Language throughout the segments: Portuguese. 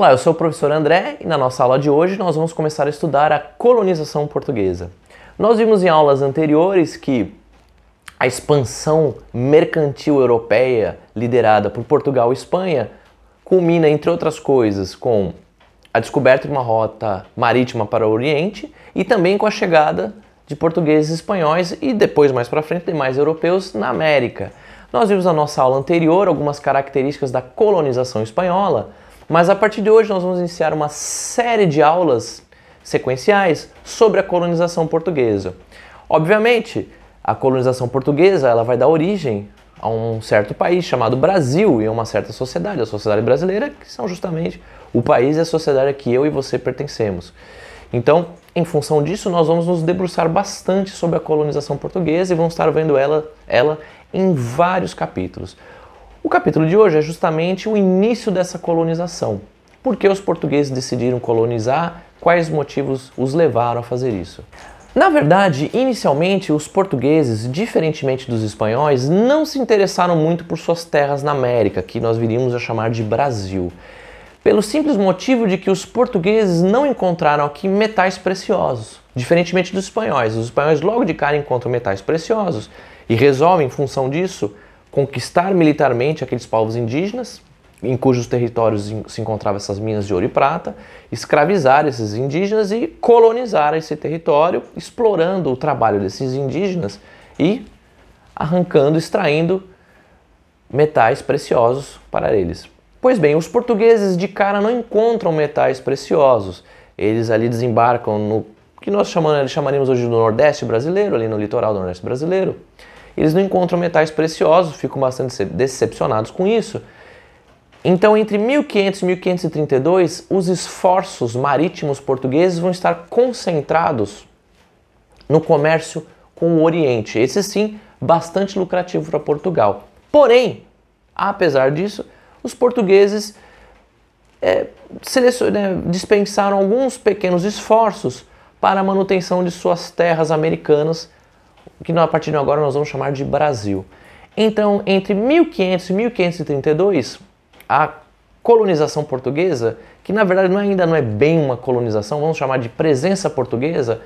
Olá, eu sou o professor André e na nossa aula de hoje nós vamos começar a estudar a colonização portuguesa. Nós vimos em aulas anteriores que a expansão mercantil europeia liderada por Portugal e Espanha culmina, entre outras coisas, com a descoberta de uma rota marítima para o Oriente e também com a chegada de portugueses e espanhóis e depois, mais para frente, demais europeus na América. Nós vimos na nossa aula anterior algumas características da colonização espanhola, mas a partir de hoje nós vamos iniciar uma série de aulas sequenciais sobre a colonização portuguesa. Obviamente, a colonização portuguesa ela vai dar origem a um certo país chamado Brasil e a uma certa sociedade, a sociedade brasileira, que são justamente o país e a sociedade a que eu e você pertencemos. Então, em função disso, nós vamos nos debruçar bastante sobre a colonização portuguesa e vamos estar vendo ela, ela em vários capítulos. O capítulo de hoje é justamente o início dessa colonização. Por que os portugueses decidiram colonizar? Quais motivos os levaram a fazer isso? Na verdade, inicialmente, os portugueses, diferentemente dos espanhóis, não se interessaram muito por suas terras na América, que nós viríamos a chamar de Brasil, pelo simples motivo de que os portugueses não encontraram aqui metais preciosos, diferentemente dos espanhóis. Os espanhóis logo de cara encontram metais preciosos e resolvem, em função disso, conquistar militarmente aqueles povos indígenas, em cujos territórios se encontravam essas minas de ouro e prata, escravizar esses indígenas e colonizar esse território, explorando o trabalho desses indígenas e arrancando, extraindo metais preciosos para eles. Pois bem, os portugueses de cara não encontram metais preciosos. Eles ali desembarcam no que nós chamamos, chamaríamos hoje do Nordeste brasileiro, ali no litoral do Nordeste brasileiro, eles não encontram metais preciosos, ficam bastante decepcionados com isso. Então, entre 1500 e 1532, os esforços marítimos portugueses vão estar concentrados no comércio com o Oriente. Esse sim, bastante lucrativo para Portugal. Porém, apesar disso, os portugueses é, né, dispensaram alguns pequenos esforços para a manutenção de suas terras americanas que a partir de agora nós vamos chamar de Brasil. Então, entre 1500 e 1532, a colonização portuguesa, que na verdade é, ainda não é bem uma colonização, vamos chamar de presença portuguesa,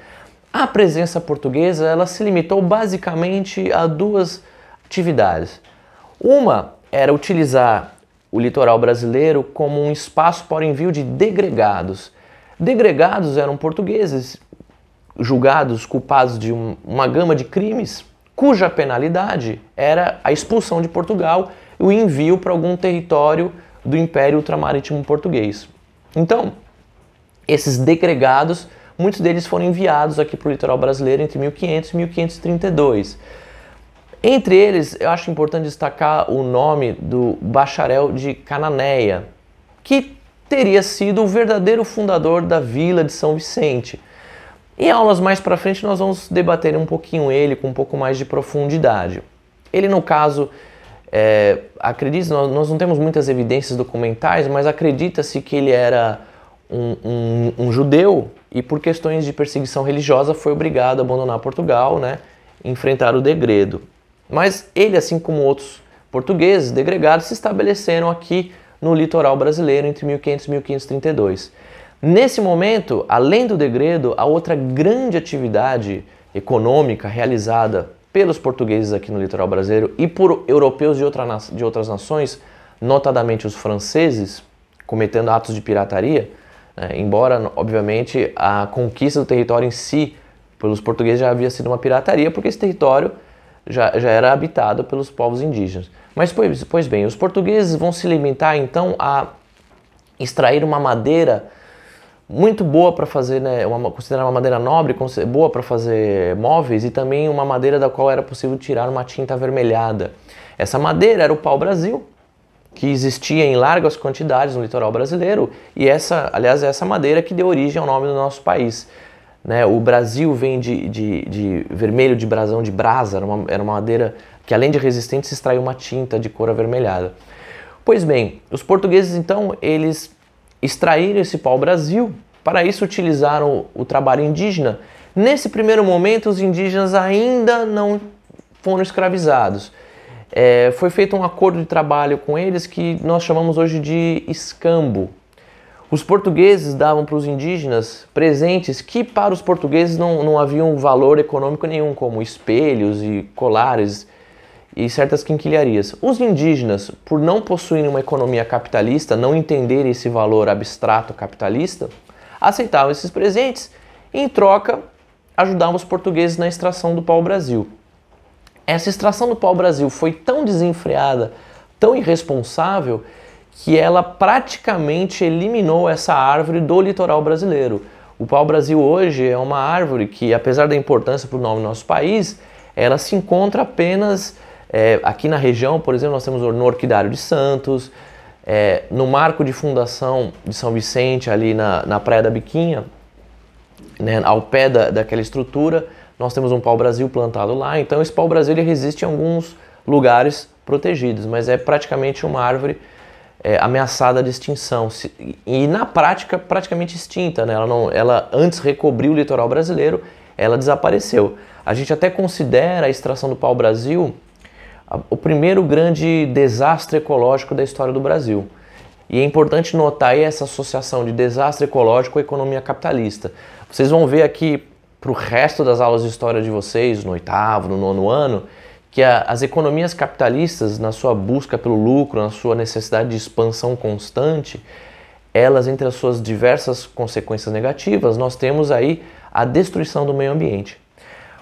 a presença portuguesa ela se limitou basicamente a duas atividades. Uma era utilizar o litoral brasileiro como um espaço para o envio de degregados. Degregados eram portugueses julgados culpados de um, uma gama de crimes, cuja penalidade era a expulsão de Portugal e o envio para algum território do Império Ultramarítimo Português. Então, esses degregados, muitos deles foram enviados aqui para o litoral brasileiro entre 1500 e 1532. Entre eles, eu acho importante destacar o nome do bacharel de Cananéia, que teria sido o verdadeiro fundador da vila de São Vicente. Em aulas mais para frente nós vamos debater um pouquinho ele com um pouco mais de profundidade. Ele no caso, é, acredita, nós, nós, não temos muitas evidências documentais, mas acredita-se que ele era um, um, um, judeu e por questões de perseguição religiosa foi obrigado a abandonar Portugal, né, enfrentar o degredo. Mas ele, assim como outros portugueses degregados, se estabeleceram aqui no litoral brasileiro entre 1500 e 1532. Nesse momento, além do degredo, a outra grande atividade econômica realizada pelos portugueses aqui no litoral brasileiro e por europeus de, outra, de outras nações, notadamente os franceses, cometendo atos de pirataria, né, embora, obviamente, a conquista do território em si pelos portugueses já havia sido uma pirataria, porque esse território já, já era habitado pelos povos indígenas. Mas, pois, pois bem, os portugueses vão se limitar então a extrair uma madeira muito boa para fazer, né, uma, considerada uma madeira nobre, boa para fazer móveis e também uma madeira da qual era possível tirar uma tinta avermelhada. Essa madeira era o pau-brasil, que existia em largas quantidades no litoral brasileiro e essa, aliás, é essa madeira que deu origem ao nome do nosso país. Né? O Brasil vem de, de, de vermelho de brasão de brasa, era uma, era uma madeira que além de resistente se extraiu uma tinta de cor avermelhada. Pois bem, os portugueses então eles extrair esse pau-brasil. Para isso, utilizaram o, o trabalho indígena. Nesse primeiro momento, os indígenas ainda não foram escravizados. É, foi feito um acordo de trabalho com eles que nós chamamos hoje de escambo. Os portugueses davam para os indígenas presentes que para os portugueses não, não haviam valor econômico nenhum, como espelhos e colares e certas quinquilharias. Os indígenas, por não possuírem uma economia capitalista, não entenderem esse valor abstrato capitalista, aceitavam esses presentes e, em troca, ajudavam os portugueses na extração do pau-brasil. Essa extração do pau-brasil foi tão desenfreada, tão irresponsável, que ela praticamente eliminou essa árvore do litoral brasileiro. O pau-brasil hoje é uma árvore que, apesar da importância para o nome do nosso país, ela se encontra apenas é, aqui na região, por exemplo, nós temos no Orquidário de Santos, é, no marco de fundação de São Vicente, ali na, na Praia da Biquinha, né, ao pé da, daquela estrutura, nós temos um pau-brasil plantado lá. Então, esse pau-brasil resiste em alguns lugares protegidos, mas é praticamente uma árvore é, ameaçada de extinção e na prática praticamente extinta. Né? Ela, não, ela antes recobriu o litoral brasileiro, ela desapareceu. A gente até considera a extração do pau-brasil o primeiro grande desastre ecológico da história do Brasil. E é importante notar aí essa associação de desastre ecológico com economia capitalista. Vocês vão ver aqui para o resto das aulas de história de vocês, no oitavo, no nono ano, que a, as economias capitalistas, na sua busca pelo lucro, na sua necessidade de expansão constante, elas, entre as suas diversas consequências negativas, nós temos aí a destruição do meio ambiente.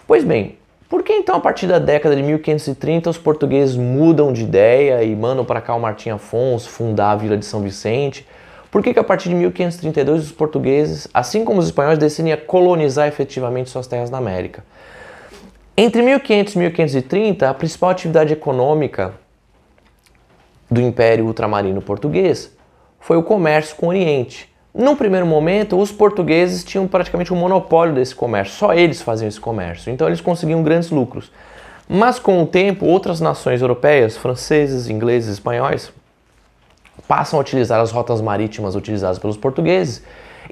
Pois bem, por que então a partir da década de 1530 os portugueses mudam de ideia e mandam para cá o Martim Afonso fundar a Vila de São Vicente? Por que, que a partir de 1532 os portugueses, assim como os espanhóis, decidem colonizar efetivamente suas terras na América? Entre 1500 e 1530, a principal atividade econômica do Império Ultramarino Português foi o comércio com o Oriente. Num primeiro momento, os portugueses tinham praticamente um monopólio desse comércio, só eles faziam esse comércio, então eles conseguiam grandes lucros. Mas com o tempo, outras nações europeias, franceses, ingleses, espanhóis, passam a utilizar as rotas marítimas utilizadas pelos portugueses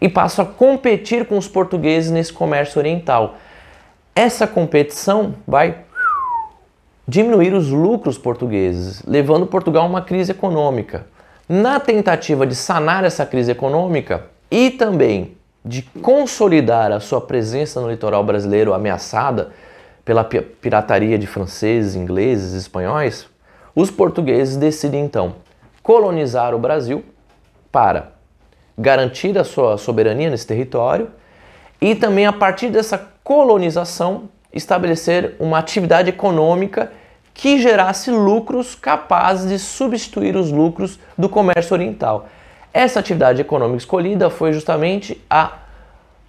e passam a competir com os portugueses nesse comércio oriental. Essa competição vai diminuir os lucros portugueses, levando Portugal a uma crise econômica. Na tentativa de sanar essa crise econômica e também de consolidar a sua presença no litoral brasileiro ameaçada pela pirataria de franceses, ingleses, espanhóis, os portugueses decidem então colonizar o Brasil para garantir a sua soberania nesse território e também a partir dessa colonização estabelecer uma atividade econômica que gerasse lucros capazes de substituir os lucros do comércio oriental. Essa atividade econômica escolhida foi justamente a,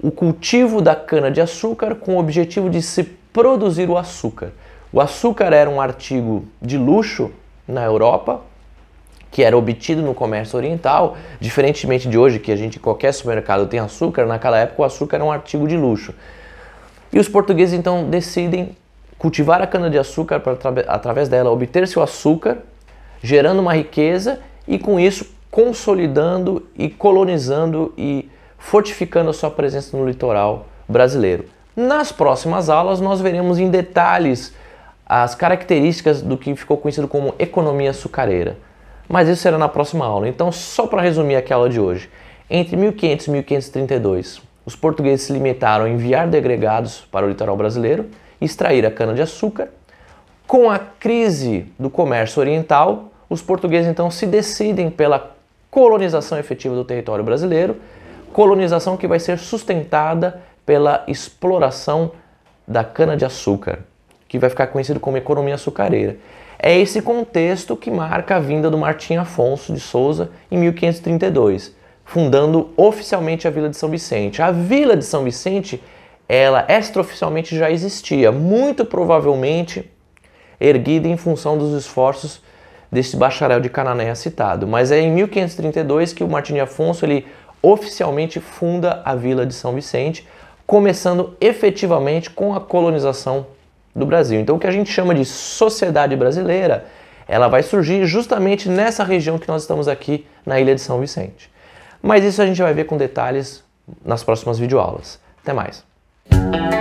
o cultivo da cana-de-açúcar com o objetivo de se produzir o açúcar. O açúcar era um artigo de luxo na Europa, que era obtido no comércio oriental, diferentemente de hoje, que a gente qualquer supermercado tem açúcar, naquela época o açúcar era um artigo de luxo. E os portugueses então decidem cultivar a cana-de-açúcar para, através dela, obter seu açúcar, gerando uma riqueza e com isso consolidando e colonizando e fortificando a sua presença no litoral brasileiro. Nas próximas aulas nós veremos em detalhes as características do que ficou conhecido como economia açucareira. Mas isso será na próxima aula. Então, só para resumir aqui a aula de hoje, entre 1500 e 1532, os portugueses se limitaram a enviar degregados para o litoral brasileiro extrair a cana-de-açúcar. Com a crise do comércio oriental, os portugueses então se decidem pela colonização efetiva do território brasileiro, colonização que vai ser sustentada pela exploração da cana-de-açúcar, que vai ficar conhecido como economia açucareira. É esse contexto que marca a vinda do Martim Afonso de Souza em 1532, fundando oficialmente a Vila de São Vicente. A Vila de São Vicente ela extraoficialmente já existia, muito provavelmente erguida em função dos esforços desse bacharel de Cananéia citado. Mas é em 1532 que o Martim de Afonso ele oficialmente funda a Vila de São Vicente, começando efetivamente com a colonização do Brasil. Então o que a gente chama de sociedade brasileira, ela vai surgir justamente nessa região que nós estamos aqui na Ilha de São Vicente. Mas isso a gente vai ver com detalhes nas próximas videoaulas. Até mais! Thank you.